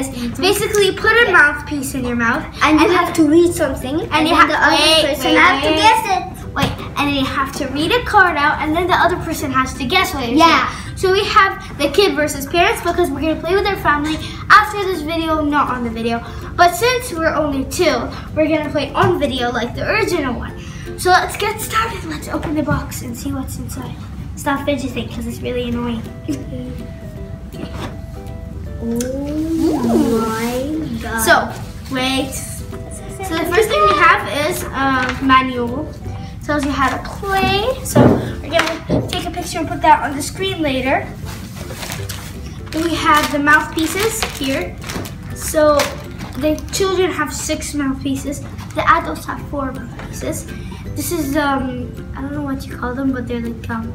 is mm-hmm. basically put a mouthpiece in your mouth And you have to read something, and, and you have the other wait, person wait, have to guess it. Wait, and then you have to read a card out, and then the other person has to guess what you're Yeah. saying. So we have the kid versus parents because we're gonna play with our family after this video, not on the video. But since we're only two, we're gonna play on video like the original one. So let's get started. Let's open the box and see what's inside. Stop fidgeting because it's really annoying. Oh my god. So, wait. So the first thing we have is a manual. Tells you how to play. So we're gonna take a picture and put that on the screen later. Then we have the mouthpieces here. So the children have six mouthpieces. The adults have four mouthpieces. This is um I don't know what you call them, but they're like um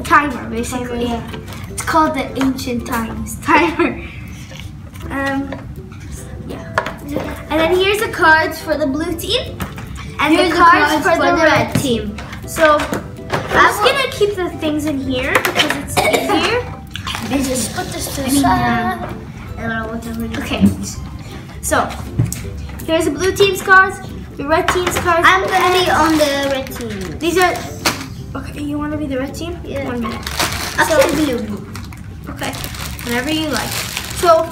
a timer basically. yeah. It's called the ancient times timer. Um. And then here's the cards for the blue team. And Here's the the cards, cards for, for the, the red red team. So I'm just gonna keep the things in here because it's easier. And just put this to the uh, side. Okay. So here's the blue team's cards, the red team's cards. I'm gonna be on the red team. These are okay. You want to be the red team? Yeah. One minute. I So- can be blue. Okay. Whenever you like. So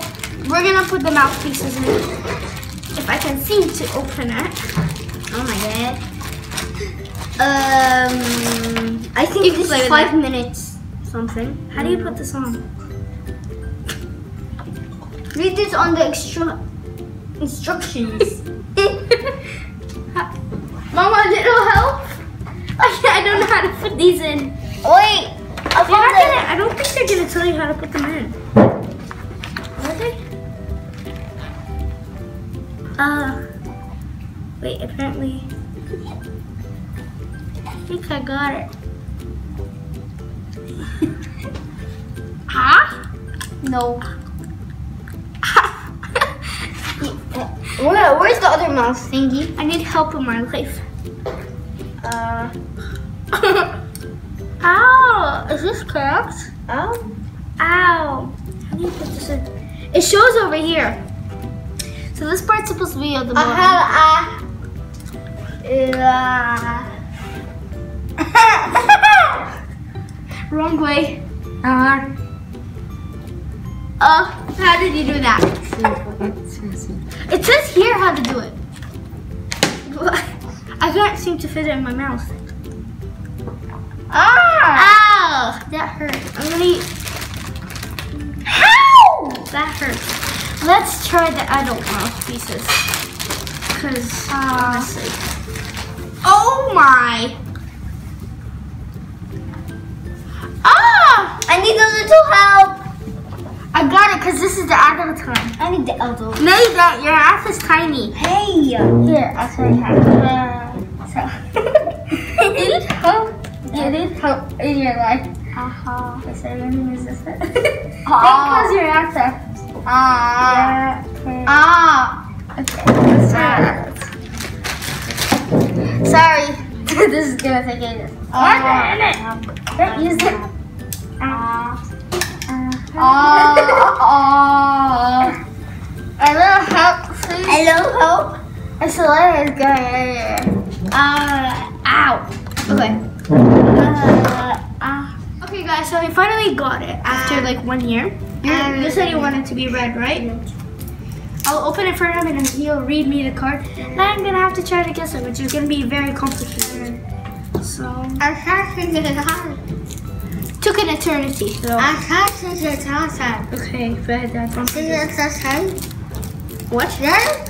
we're gonna put the mouthpieces in. If I can seem to open it. Oh my god. Um, I think You can this is five minutes. Something. How do you put this on? Read this on the extra instructions. Mama, a little help? I, don't know how to put these in. Wait, I They're found gonna. I don't think they're gonna tell you how to put them in. Uh, wait, apparently. I think I got it. huh? No. Where, where's the other mouse thingy? I need help in my life. Uh, Ow! Is this correct? oh. Ow! How do you put this in? It shows over here. So this part's supposed to be on the I bottom. have a. Wrong way. Uh, uh, how did you do that? It says here how to do it. I can't seem to fit it in my mouth. ah! Ow! That hurt. I'm gonna eat. How? That hurt. Let's try the adult mouthpieces. Cause honestly. Oh my! Ah! I need a little help. I got it because this is the adult time. I need the adult. No, you don't. Your mouth is tiny. Hey. Here, I'll show you how. Uh, so, you need help. You need help in your life. Uh-huh. So your name is this it? Because your answer. Ah. Yeah. okay. Ah. Okay, let's try it. Sorry. this is gonna take ages. Ah. Don't use it. Ah. Uh, Ah. a little help, please. Hello, help. I still It's hilarious, guys. Uh, ow. Okay. Uh, uh, okay, guys. So we finally got it after like one year. Um, you, you said you wanted it to be red, right? I'll open it for him and he'll read me the card. Then I'm gonna have to try to guess it, which is gonna be very complicated. So I can't think of it. took an eternity. So I can't think of it. okay, go ahead, Dad. Don't Think forget. it's. What? Yeah?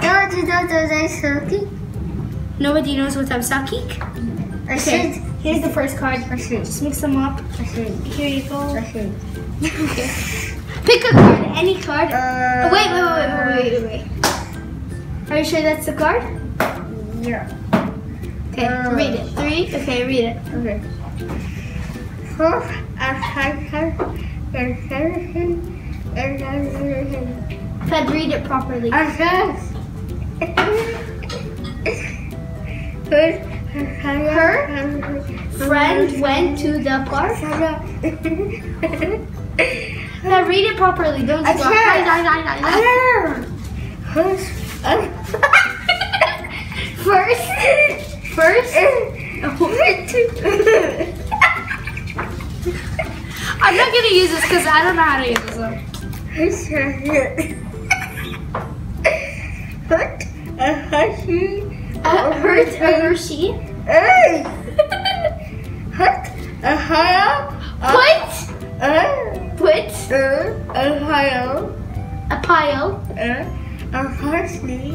Don't do that. Nobody knows what I'm. Okay. Here's the first card. Just mix them up. Should. Here you go. Okay. Pick a card, any card. Uh, Oh, wait, wait, wait, wait, wait, wait, wait. Are you sure that's the card? Yeah. Okay, Uh. read it. Three. Okay, read it. Okay. Four. I have her. And seven. And seven. Fed, read it properly. Have. Her Friend went to the park. Yeah, read it properly. Don't I just go. can't. "Hi, hi, hi, hi, hi." First, First. I'm not gonna use this because I don't know how to use this. one. Hurt a Hershey. Uh, hurt a Hershey. Hey! Hurt a Ohio. Put, Uh, put uh, Ohio. a pile Uh, a Hershey.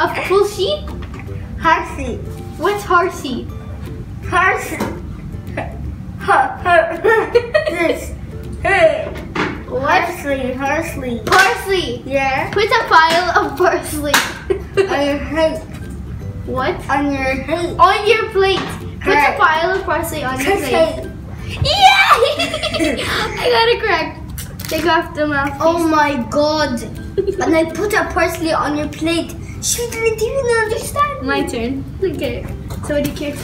of Hershey. Hershey. What's. Her, her, this. Hey. What? Hershey, Hershey. Parsley. Yeah. Put a pile of parsley. On your head. what? On your head. On your plate. Put a pile of parsley on your plate. Hershey. Yeah! I got it correct. Take off the mouth. Oh my god. and I put a parsley on your plate. She didn't even understand. My turn. Okay. So what do you care?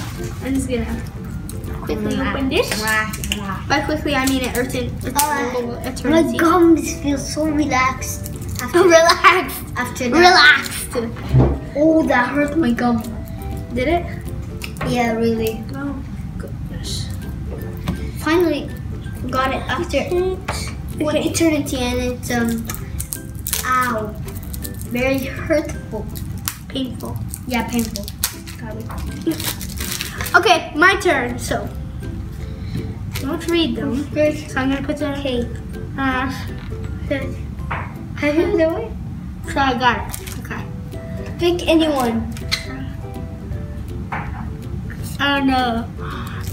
I'm just gonna quickly open this. By quickly, I mean it urgent. It's Uh, My gums feel so relaxed. After, Relaxed. after that. Relaxed. Oh, that hurt my gum. Did it? Yeah, really. Oh goodness. Finally, got it after one eternity, and it's um, ow, very hurtful. Painful. Yeah, painful. Got it. Okay, my turn. So don't read them. Good. So I'm gonna put the Okay. uh, Have you done it? So I got it. Okay. Pick anyone. Oh no.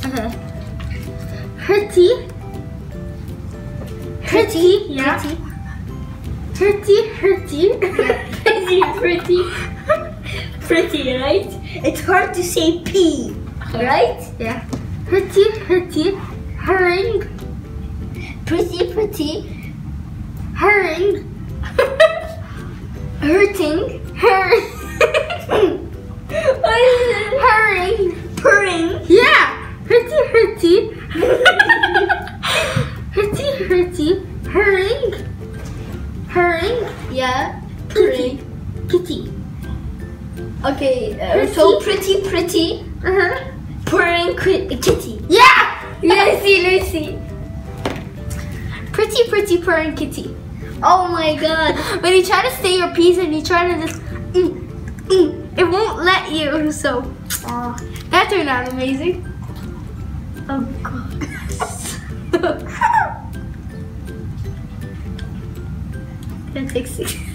Okay. Hurty. Hurty. Yeah. Hurty. Hurty. Pretty. Pretty. Pretty, right? It's hard to say P, right? Yeah. Hurty. Hurty. Hurring. Pretty, pretty, Hurring. Hurting, Hurring. Hurring. purring. Yeah. Hurty. Hurty. hurty. Hurty. Hurring. Hurring. Yeah. Kitty. Kitty. Okay. Uh, Pretty. so pretty, pretty, Uh-huh. purring kitty. Yeah! Lucy, Lucy. Pretty, pretty purring kitty. Oh my god. But you try to stay your piece and you try to just, mm, mm, it won't let you. So Oh. that turned out amazing. Oh god. That takes it.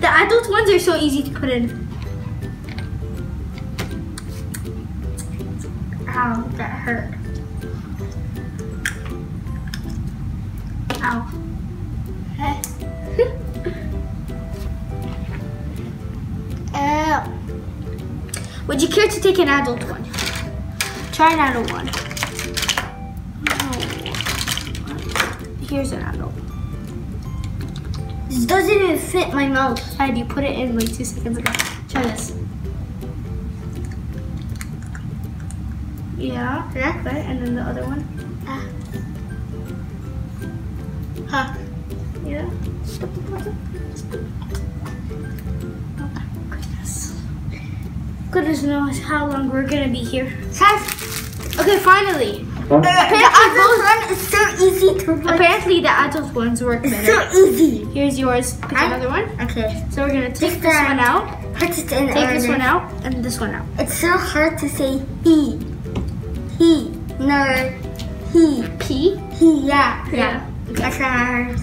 The adult ones are so easy to put in. Ow, that hurt. Ow. Would you care to take an adult one? Try an adult one. Here's an adult. this doesn't even fit my mouth. Had you put it in like two seconds ago. Try this. Yeah. Okay, and then the other one. Ah. Huh. Yeah. Goodness knows how long we're gonna be here. Says, Okay, finally. the, the other one is so easy to put. Apparently the adult ones work It's better. so easy. Here's yours. Pick Huh? another one. Okay. So we're gonna take Just this that. one out, Put it in take this one out, and this one out. It's so hard to say he. He. No. He. P. He. Yeah. Yeah. That's not hard.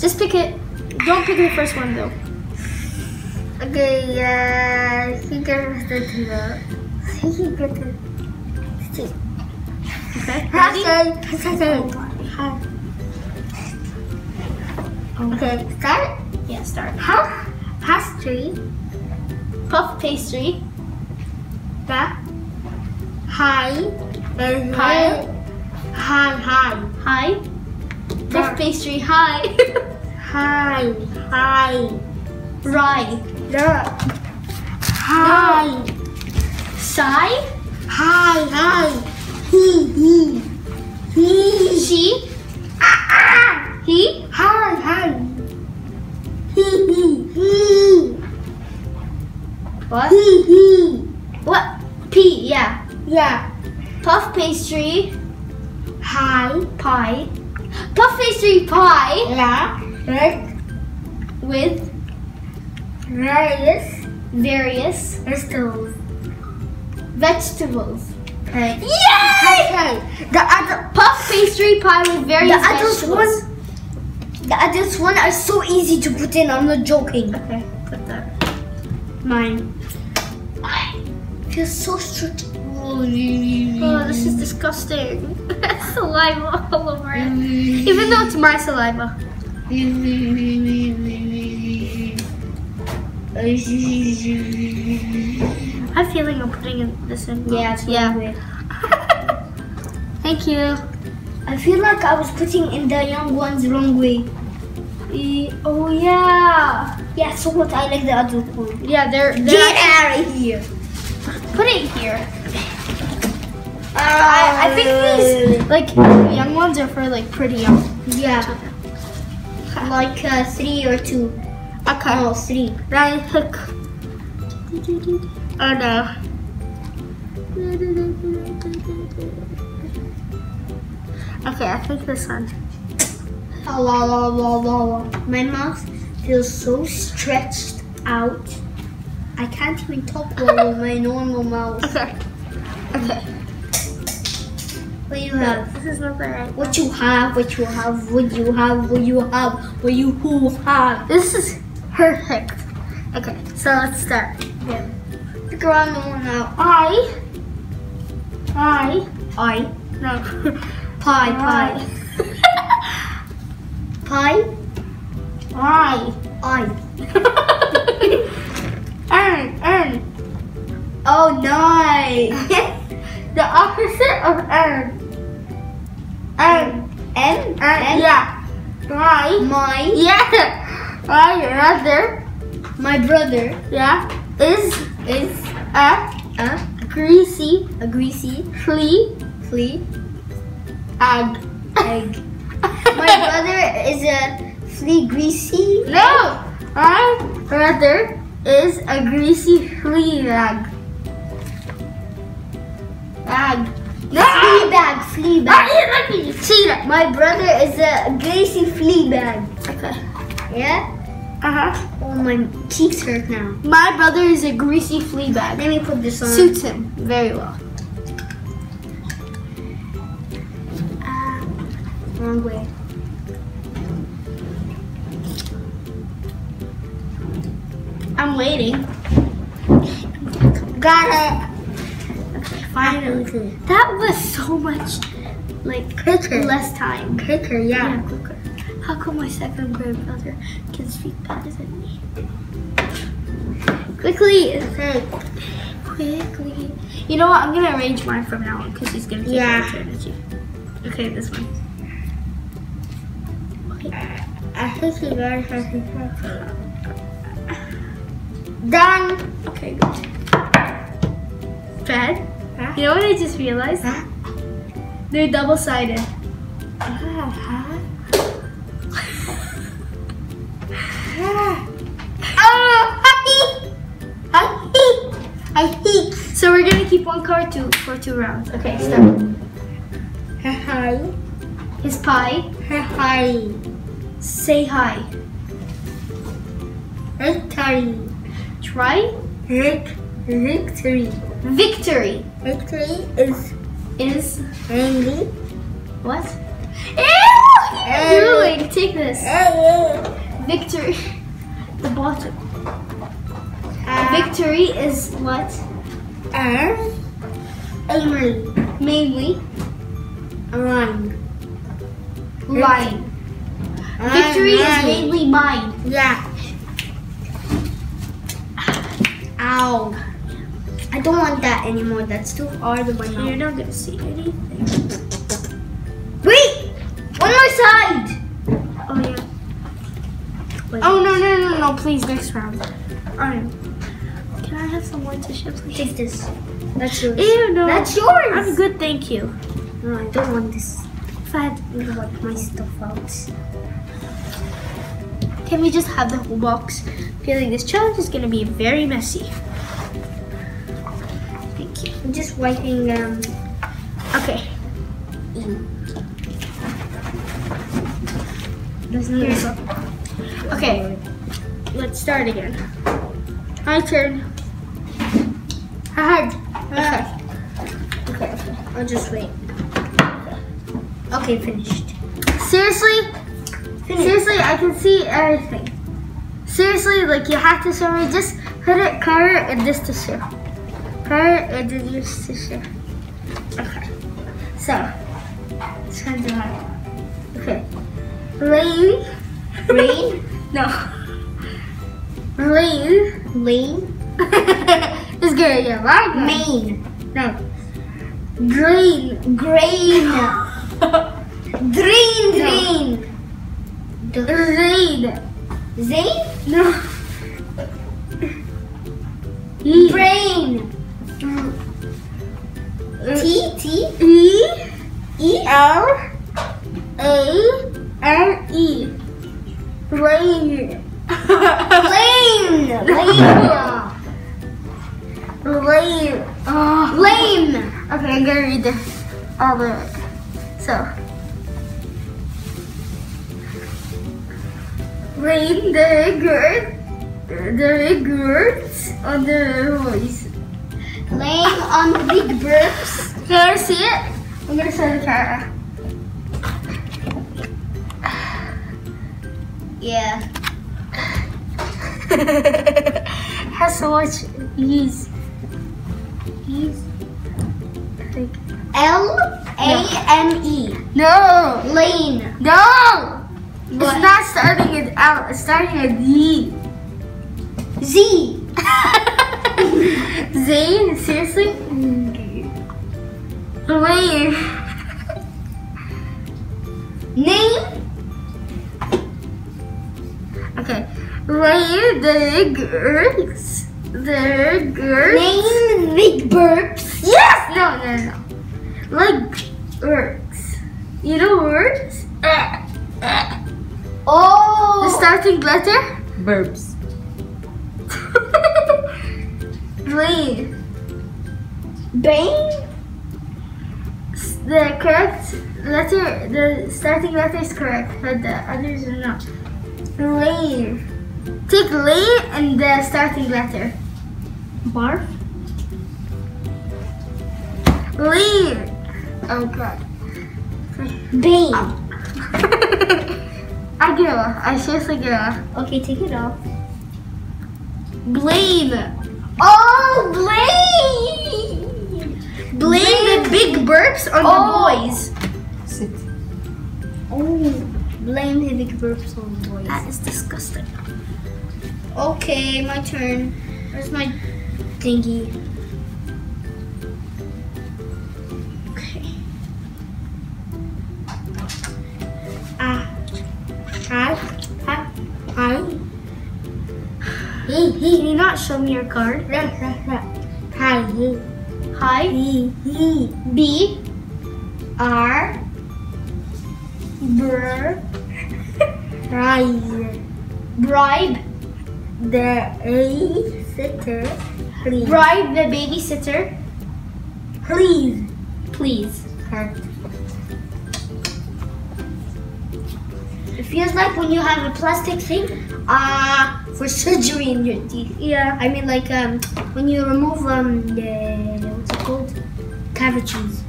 Just pick it. Don't pick the first one though. Okay, uh, he gets the two. He gets the. Okay. Ready? Hashtag. Hashtag. Okay, start. Yeah, start. Puff pastry. Puff pastry. The high. And Pie. High. High. Hi. Puff pastry. Hi. high. High. Rye. The high. Shy. High. High. He. He. He. She. He? Hi, hi. He, he, he. What? He, he. What? P, yeah. Yeah. Puff pastry Hi. pie. Puff pastry pie Yeah. Right. with Rice. various Vegetables. vegetables. Okay. Yay! Hey, the other, Puff pastry pie with the various others vegetables. one, the others one are so easy to put in. I'm not joking. Okay, put that. Mine. Feels so strict. Oh, this is disgusting. saliva all over it. Even though it's my saliva. I have a feeling I'm putting this in. Yeah, it's yeah. weird. Thank you. I feel like I was putting in the young ones wrong way. E- oh yeah. Yeah, so what? I like the other one. Yeah, they're, they're Get out of here. put it here. I, I think these like young ones are for like pretty young. Yeah, like uh, three or two. Okay. Oh, three. Right hook. Oh no. Okay, I think this one. My mouth feels so stretched out. I can't even talk well with my normal mouth. Okay. Okay. What do you have? This is not right. What you have, what you have, what you have, what you have, what you who have. This is perfect. Okay, so let's start. Yeah. A random one out. I. I. I. No. Pie, pie. Pie. I. I. Earn. Earn. Oh, nice. The opposite of earn. Earn. N. Earn. N. Yeah. I. My. Yeah. I rather. My brother Yeah. Is is a a, greasy a greasy flea flea egg. egg. My brother is a flea greasy. No. I rather is a greasy flea egg. Egg. Flea bag, flea bag. didn't like you cheater. My brother is a greasy flea bag. Okay. Yeah? Uh huh. Oh, my cheeks hurt now. My brother is a greasy flea bag. Let me put this on. Suits him very well. Ah, wrong way. I'm waiting. Got it. Okay, finally. That was so much, like, Quicker. less time. Quicker, yeah. quicker. How come my second grade brother can speak better than me? Quickly, Okay. quickly. You know what? I'm gonna arrange mine from now on because he's gonna take Yeah. my eternity. Okay, this one. Okay. I think you guys have to Done. Okay, good. Fred, Huh? you know what I just realized? Huh? They're double-sided. Ah, huh? Keep one card to for two rounds. Okay, start. Hi. His pie. Hi. Say hi. Victory. Try. Vic. Victory. Victory Victory is is angry. what? Ew! Drooling. Take this. Victory. The bottom. Uh, victory is what? And angry. Mainly Wrong. lying. Victory is mainly mine. Yeah. Ow. I don't want that anymore. That's too hard on my You're not gonna see anything. Wait! One more side! Oh yeah. Oh no no no no! Please next round. Alright. Have some more tissue, please? Take this. That's yours. Ew no. That's yours! I'm good, thank you. No, I don't want this. Fred. I don't want my stuff out. can we just have the whole box? I feel like this challenge is gonna be very messy. Thank you. I'm just wiping um Okay. there's Here no. Okay, let's start again. My turn. Hard. Okay. Okay, okay. I'll just wait. Okay, finished. Seriously? Seriously, I can see everything. Seriously, like you have to show me. Just put it, cover it in this tissue. Cover it in this tissue. Okay. So, it's kind of hard. Okay. Rain. Rain? No. Rain. Lane? it's gonna get right. now. Main. No. Green. Grain. Drain, drain. Rain. Zain? No. Way. So. Rain the gird, the girds on the voice. Laying on the big burps. Can I see it? I'm gonna show the camera. Yeah. Has so much ease. Ease. Like, L, A, M, E. no, Lane. no. It's not starting with L. It's starting with E. Z. Zane, seriously? Wait. Name. Okay. Wait, the girls. The girls. Name big burps. Yes! No, no, no. Like words. You know words? Oh! The starting letter? Verbs. Wait. Brain. The correct letter, the starting letter is correct, but the others are not. Lane. Take lane and the starting letter. Barf. Lane. Oh god. Bane. I give up. I seriously give up. Okay, take it off. Blame. Oh, blame. Blame the big burps on Oh. the boys. Sit. Oh, blame the big burps on the boys. That is disgusting. Okay, my turn. Where's my thingy? Not show me your card? Hi. Hi. E, E, B. R, Br. Rise. Bribe. The babysitter. sitter. please. Bribe the babysitter. Please. Please. Correct. It feels like when you have a plastic thing, uh, for surgery in your teeth. Yeah. I mean, like um, when you remove um the what's it called, cavities.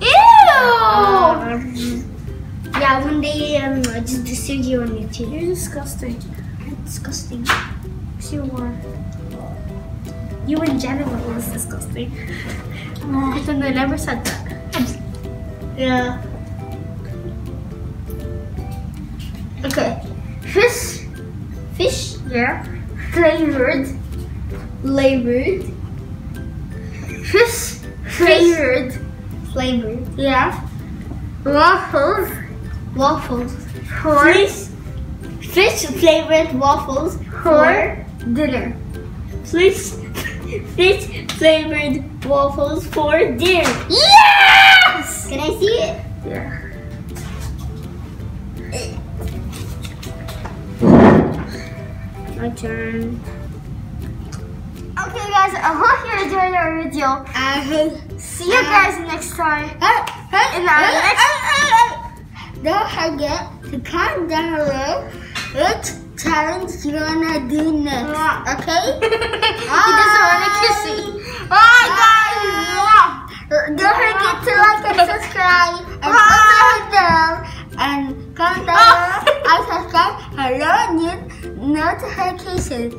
Ew! Uh, yeah, when they um just do surgery on your teeth. You're disgusting. Disgusting. Yes, you are. You in general is disgusting. Pretend I never said that. Yeah. Okay. Yeah. Flavored. flavored. Fish. Flavored. Flavored. Yeah. Waffles. Waffles. For, Fish. Fish flavored waffles for dinner. Fish. Fish flavored waffles for dinner. Yes! Can I see it? Yeah. Turn. Okay, guys, I hope you enjoyed our video. I See you guys next time. Hey, hey, In our hey, next- hey, hey, hey. Don't forget to comment down below which challenge you wanna do next. Mwah. Okay? he doesn't want to kiss me. Bye, guys. Mwah. Don't forget to like and subscribe and Bye. also hit down and I asascar, hello, not to her kisses.